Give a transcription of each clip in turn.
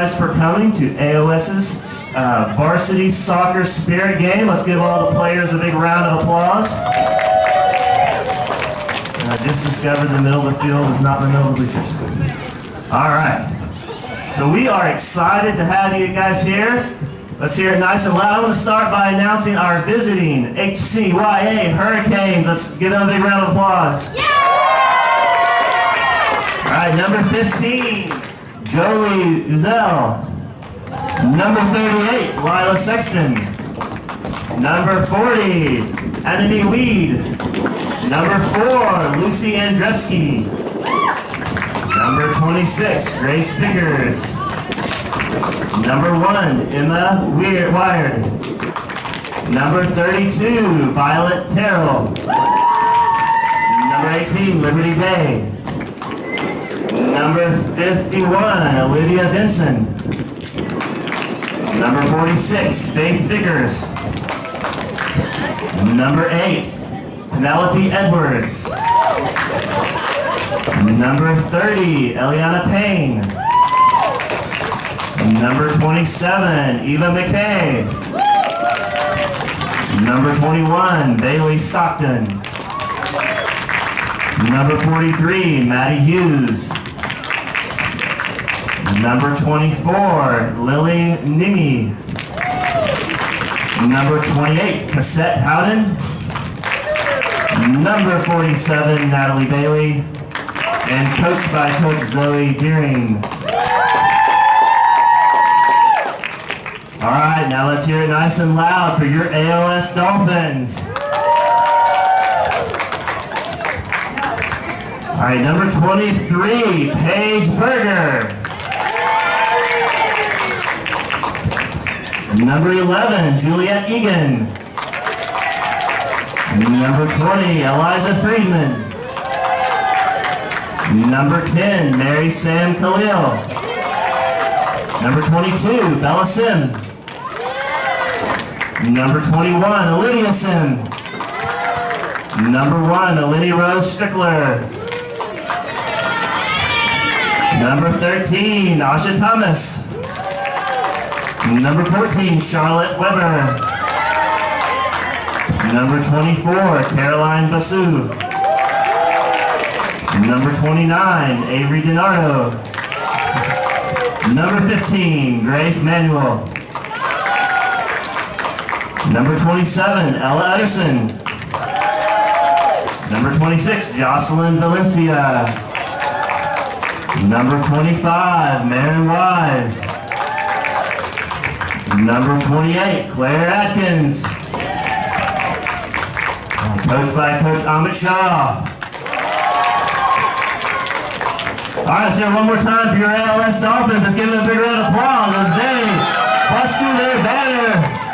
guys for coming to AOS's uh, varsity soccer spirit game. Let's give all the players a big round of applause. And I just discovered the middle of the field is not the middle of the bleachers. All right, so we are excited to have you guys here. Let's hear it nice and loud. I'm going to start by announcing our visiting HCYA Hurricanes. Let's give them a big round of applause. All right, number 15, Joey Uzel. Number 38, Lila Sexton. Number 40, Anthony Weed. Number 4, Lucy Andreski. Number 26, Grace Figures. Number 1, Emma Weir- Wired. Number 32, Violet Terrell. Number 18, Liberty Bay. Number 51, Olivia Vinson. Number 46, Faith Vickers. Number 8, Penelope Edwards. Number 30, Eliana Payne. Number 27, Eva McKay. Number 21, Bailey Stockton. Number 43, Maddie Hughes. Number 24, Lily Nimi. Number 28, Cassette Howden. Number 47, Natalie Bailey. And coached by Coach Zoe Deering. All right, now let's hear it nice and loud for your AOS Dolphins. All right, number 23, Paige Berger. Number 11, Juliet Egan. Number 20, Eliza Friedman. Number 10, Mary Sam Khalil. Number 22, Bella Sim. Number 21, Olivia Sim. Number 1, Olivia Rose Strickler. Number 13, Asha Thomas. Number 14, Charlotte Weber. Number 24, Caroline Basu. Number 29, Avery DiNardo. Number 15, Grace Manuel. Number 27, Ella Ederson. Number 26, Jocelyn Valencia. Number 25, Maren Wise. Number 28, Claire Atkins. And Coached by Coach Amit Shah. All right, let's one more time for your AOS Dolphins. Let's give them a big round of applause as they bust through their banner.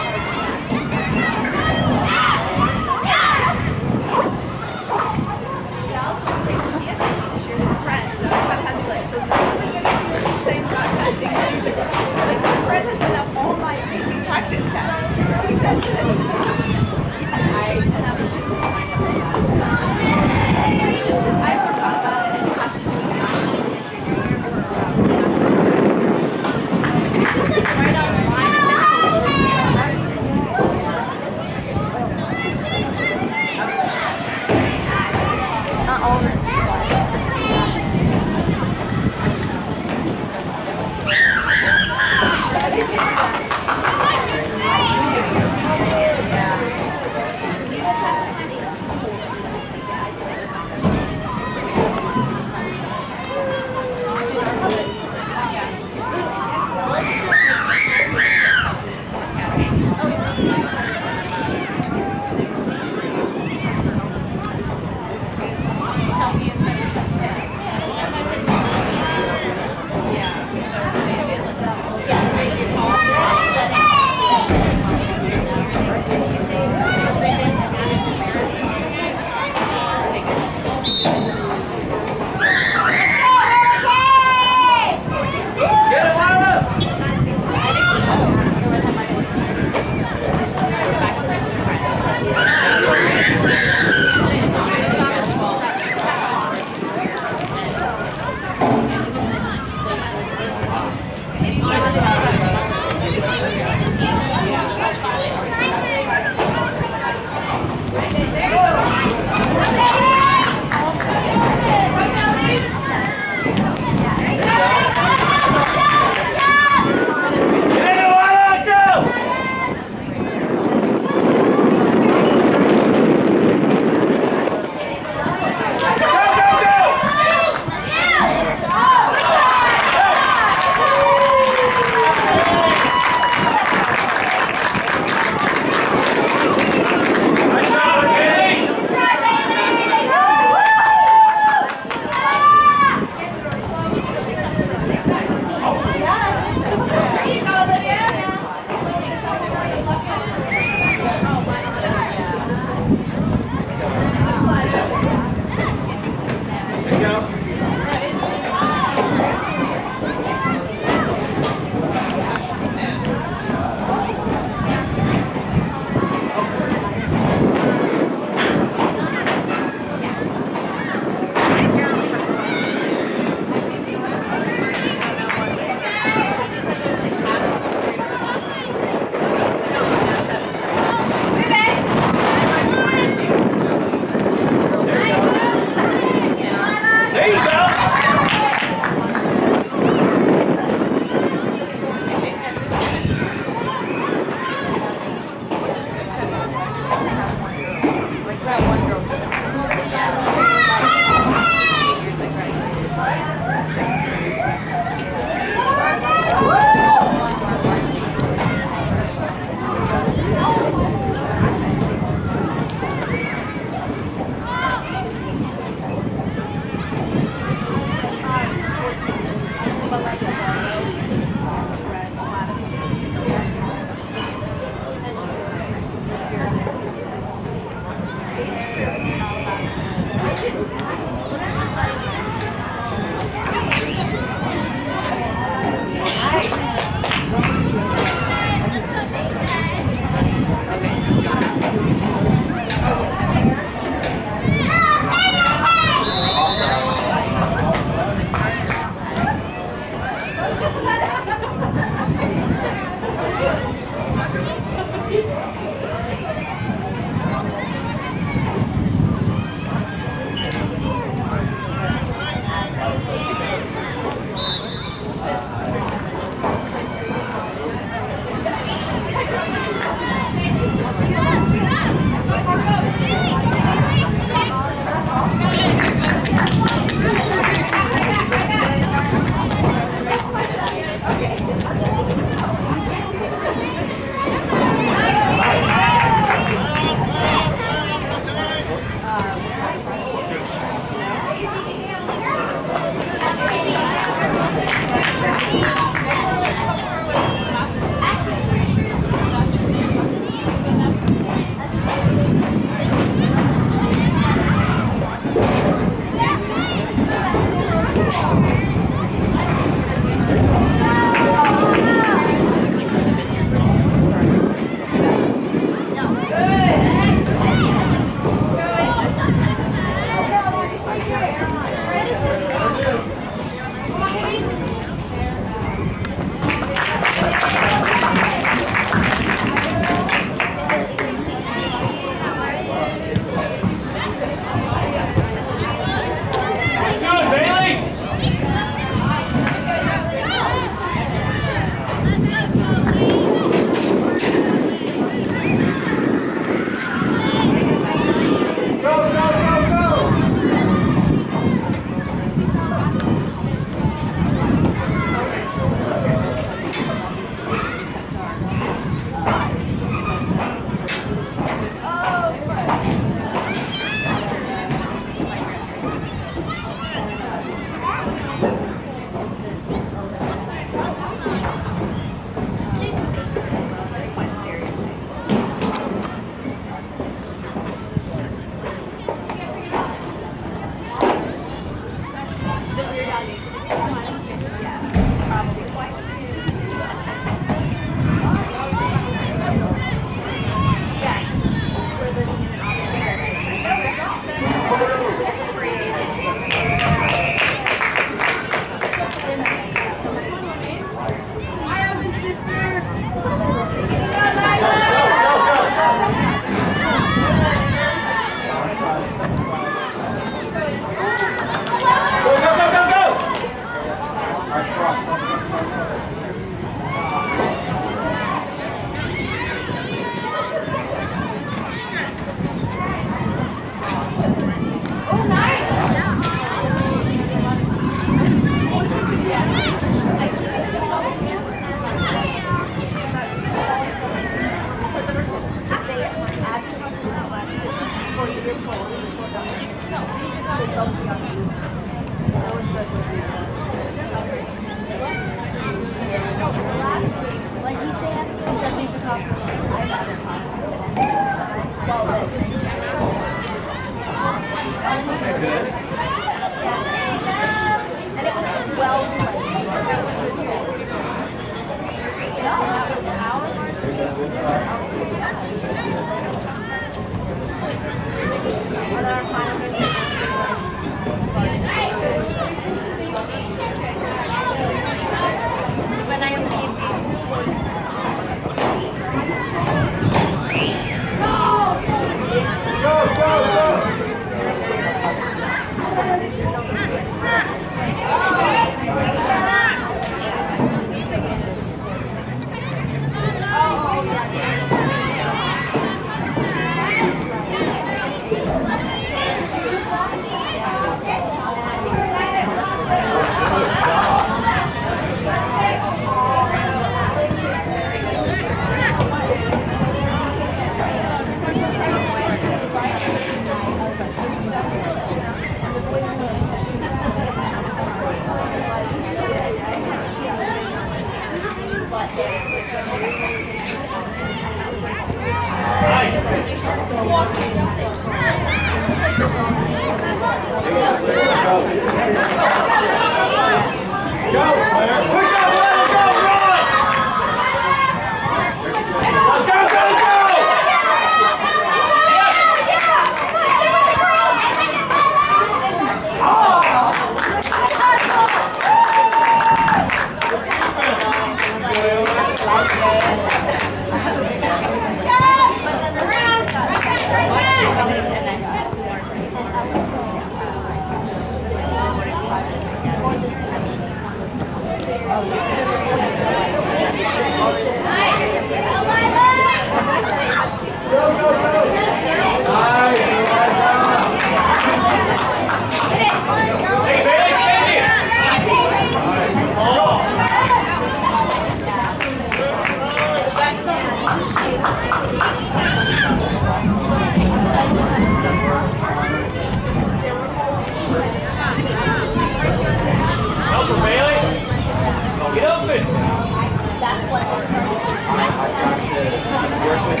Get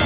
it,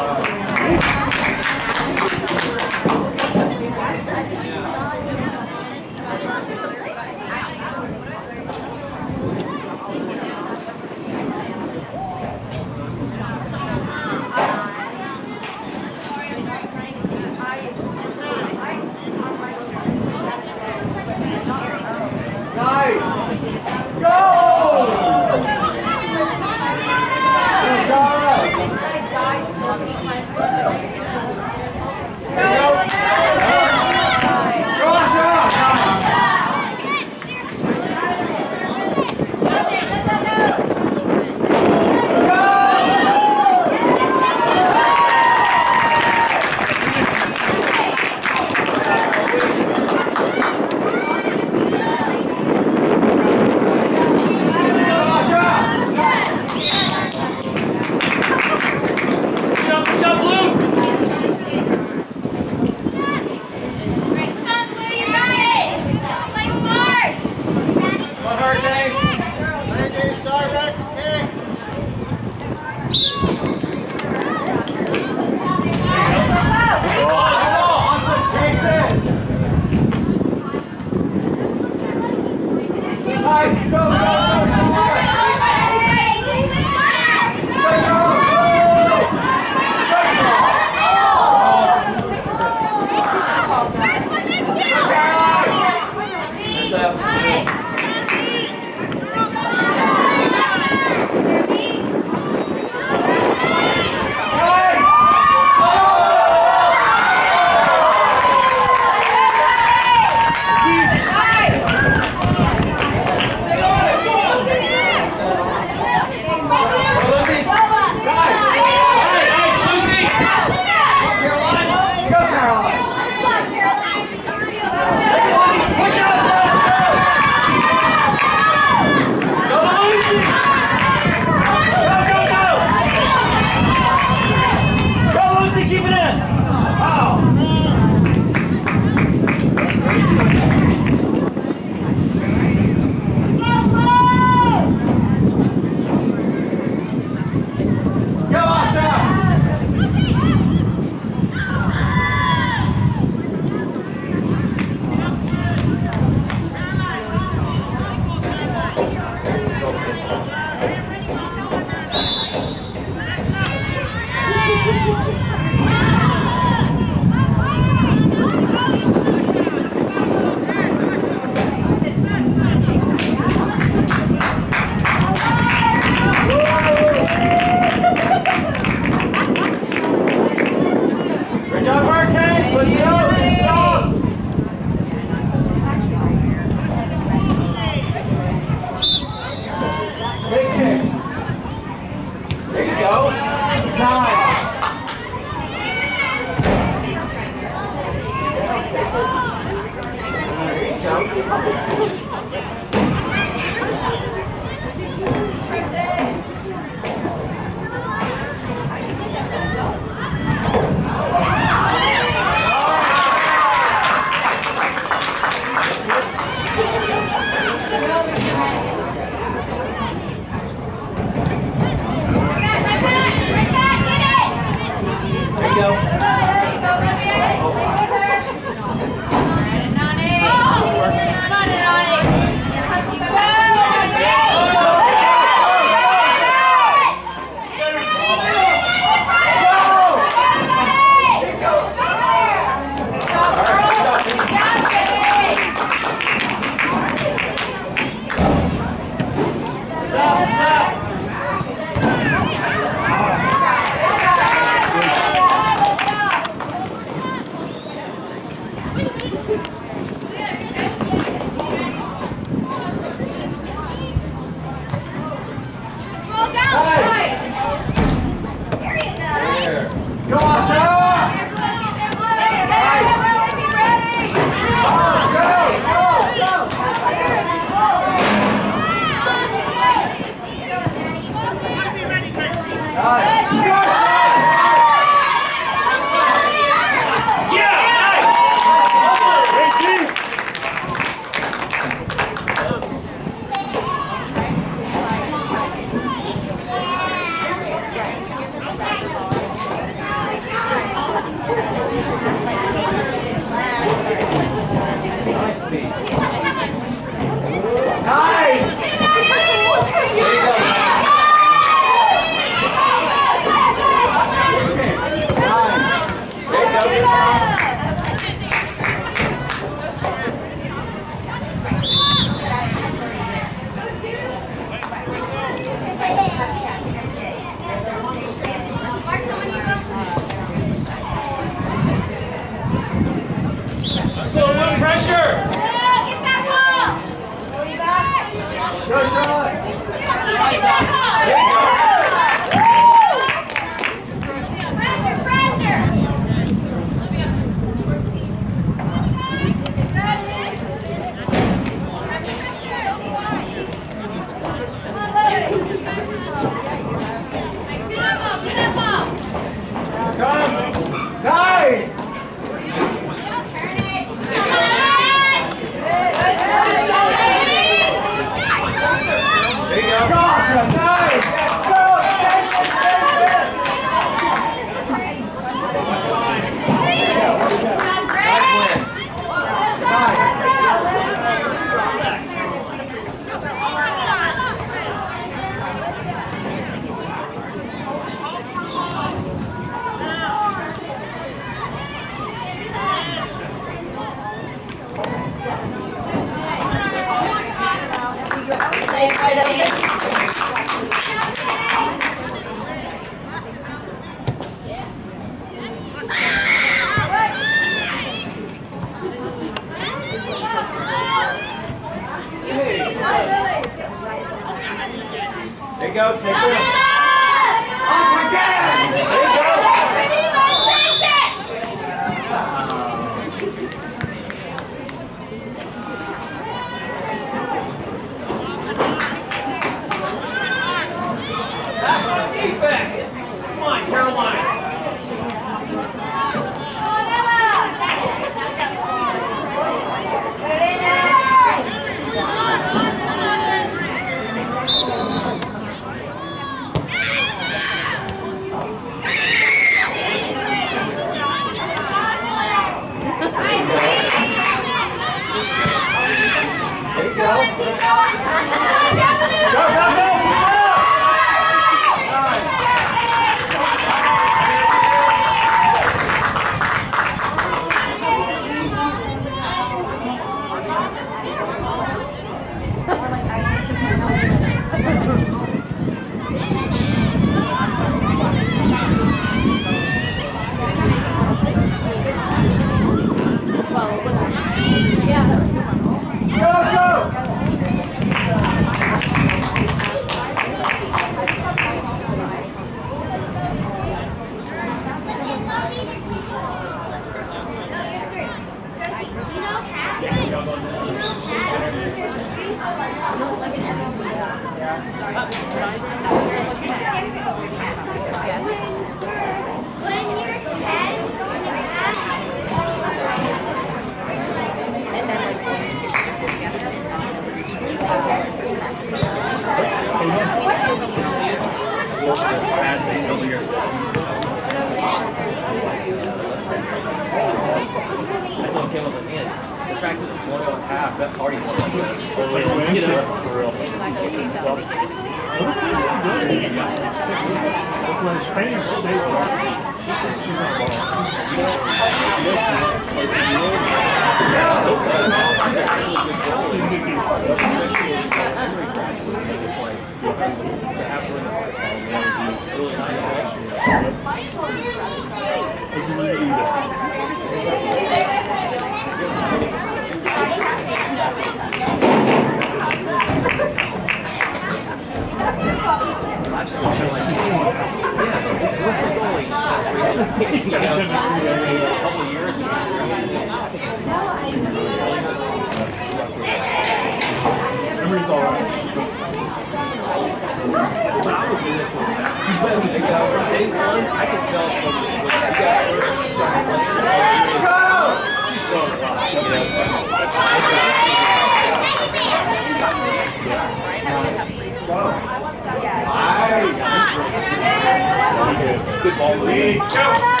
Paulo Rico.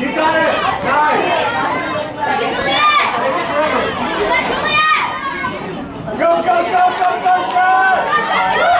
You got it! Guys! Go, go, go, go, go, Sean!